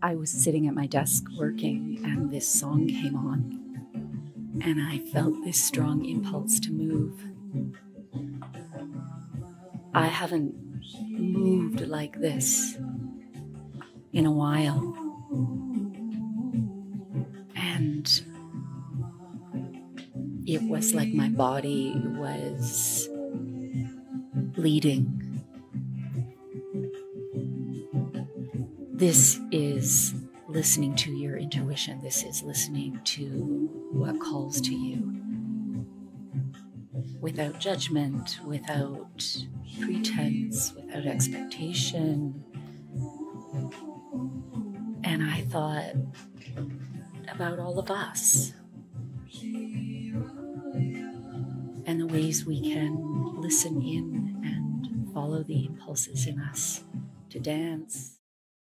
I was sitting at my desk working, and this song came on, and I felt this strong impulse to move. I haven't moved like this in a while. And it was like my body was bleeding. This is listening to your intuition. This is listening to what calls to you without judgment, without pretense, without expectation. And I thought about all of us and the ways we can listen in and follow the impulses in us to dance,